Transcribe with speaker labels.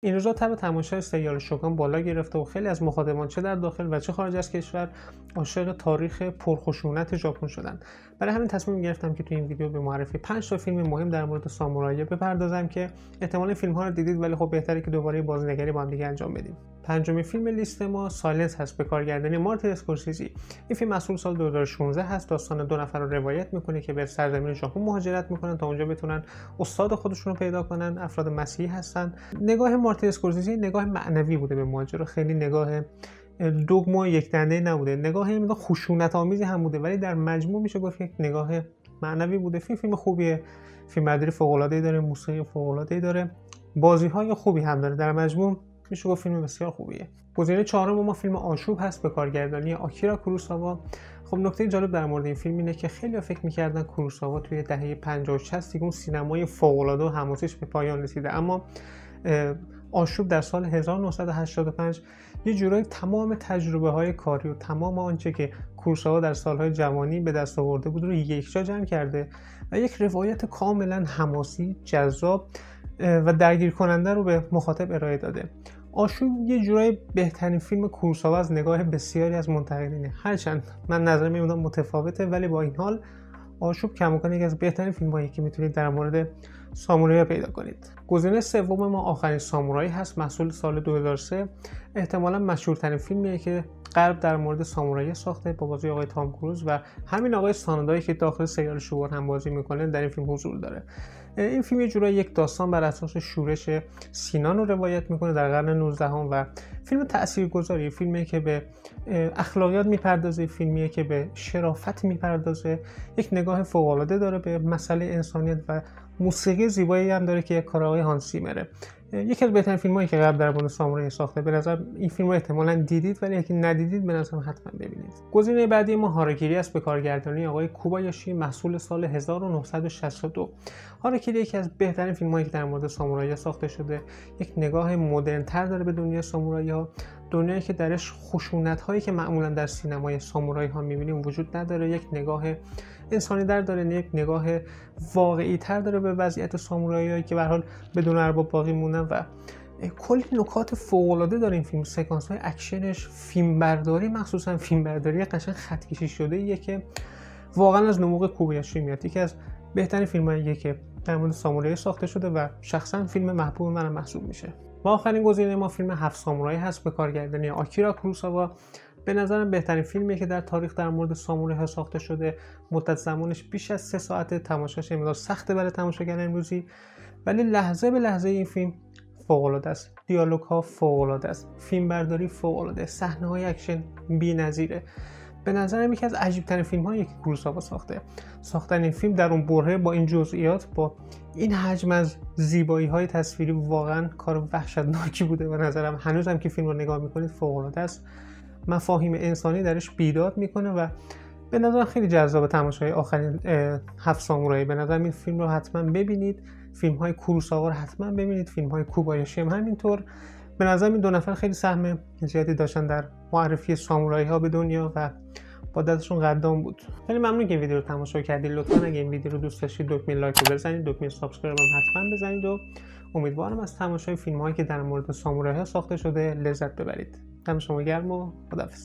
Speaker 1: این روزا تب تماشای سریال شوگان بالا گرفته و خیلی از مخاطبان چه در داخل و چه خارج از کشور عاشق تاریخ پرخشونت ژاپن شدن. برای همین تصمیم گرفتم که تو این ویدیو به معرفی 5 تا فیلم مهم در مورد سامورایی بپردازم که احتمالا فیلم ها رو دیدید ولی خب بهتره که دوباره بازنگری با هم دیگه انجام بدیم. پنجمین فیلم لیست ما Silence هست به کارگردانی مارتین اسکورسیزی. این فیلم محصول سال 2016 هست. داستان دو نفر رو روایت می‌کنه که به سرزمین ژاپن مهاجرت می‌کنن تا اونجا بتونن استاد خودشون رو پیدا کنن. افراد مسیحی هستن. نگاه مارتین اسکورسیزی نگاه معنوی بوده به ماجرا. خیلی نگاه دوگم و یک دنده نبوده. نگاه این خشونت آمیزی هم بوده ولی در مجموع میشه گفت یک نگاه معنوی بوده. فیلم فیلم خوبیه. فیلم مدری فوق داره موسیقی فوق داره. بازی های خوبی هم داره. در مجموع میشه گفت فیلم بسیار خوبیه. گزینه چهارم ما فیلم آشوب هست به کارگردانی آکیرا کوروساوا. خب نکته جالب در مورد این فیلم اینه که خیلی فکر می‌کردن کوروساوا توی دهه 50 و 60 دیگه اون سینمای فوق العاده و حماسش به پایان رسیده. اما آشوب در سال 1985 یه جورایی تمام تجربه های کاری و تمام آنچه که کورساوا در سالهای جوانی به دست آورده بود رو یک جا جمع کرده و یک روایت کاملا حماسی جذاب و درگیر کننده رو به مخاطب ارائه داده. آشوب یه جورایی بهترین فیلم کورساوا از نگاه بسیاری از منتقدینه. هرچند من نظر میمونم متفاوته ولی با این حال آشوب کماکان یکی از بهترین فیلم هایی که می‌تونید در مورد سامورایی پیدا کنید. گزینه سوم ما آخرین سامورایی هست محصول سال 2003 احتمالا مشهورترین فیلمیه که غرب در مورد سامورایی ساخته با بازی آقای تام کروز و همین آقای سانادایی که داخل سریال شوار هم بازی می‌کنه در این فیلم حضور داره. این فیلم یه جورایی یک داستان بر اساس شورش سینان رو روایت می‌کنه در قرن 19 هم و فیلم تاثیرگذاری فیلمی که به اخلاقیات می‌پردازه فیلمیه که به شرافت می‌پردازه. یک نگاه فوق العاده داره به مسئله انسانیت و موسیقی زیبایی هم داره که یک کار آقای هانسی مره یکی از بهترین فیلم هایی که قبل در مورد سامورایی ساخته به نظر این فیلم رو احتمالا دیدید ولی اگه ندیدید به نظر حتما ببینید. گزینه بعدی ما هاراکیری است به کارگردانی آقای کوبایاشی محصول سال 1962 هاراکیری یکی از بهترین فیلم هایی که در مورد سامورایی ساخته شده. یک نگاه مدرن تر داره به دنیای سامورایی ها دنیایی که درش خشونت هایی که معمولا در سینمای سامورایی ها می‌بینیم وجود نداره یک نگاه انسانی در داره یک نگاه واقعی تر داره به وضعیت سامورایی که به حال بدون ارباب باقی مونن و کلی نکات فوق العاده داره این فیلم. سکانس های اکشنش فیلم برداری مخصوصا فیلم برداری قشنگ خط کشی شده یه که واقعا از نبوغ کوبایاشی میاد یکی از بهترین فیلم که در مورد سامورایی ساخته شده و شخصا فیلم محبوب من محسوب میشه. و آخرین گزینه ما فیلم هفت سامورایی هست به کارگردانی آکیرا کروساوا. به نظرم بهترین فیلمیه که در تاریخ در مورد سامورایی ساخته شده. مدت زمانش بیش از سه ساعت تماشاش امروز سخته برای تماشاگر امروزی. ولی لحظه به لحظه این فیلم فوق العاده است. دیالوگ ها فوق العاده است. فیلم برداری فوق العاده صحنه های اکشن بی‌نظیره. به نظرم یکی از عجیب ترین فیلم هایی که کروساوا ساخته. ساختن این فیلم در اون برهه با این جزئیات با این حجم از زیبایی های تصویری واقعا کار وحشتناکی بوده به نظرم هنوزم که فیلم رو نگاه می‌کنید فوق العاده است. مفاهیم انسانی درش بیداد می‌کنه و به نظر خیلی جذاب تماشای آخرین هفت سامورایی. به نظر این فیلم رو حتما ببینید. فیلم های کوروساوا رو حتما ببینید. فیلم های کوبایاشی هم همینطور. به نظر این دو نفر خیلی سهم زیادی داشتن در معرفی سامورایی ها به دنیا و با دستشون قدام بود. خیلی ممنون که ویدیو رو تماشا کردید. لطفا اگه این ویدیو رو دوست داشتید دکمه like رو بزنید دکمه subscribe هم حتما بزنید و امیدوارم از تماشای فیلم هایی که در مورد سامورایی ها ساخته شده لذت ببرید. دم شما گرم و خدافظ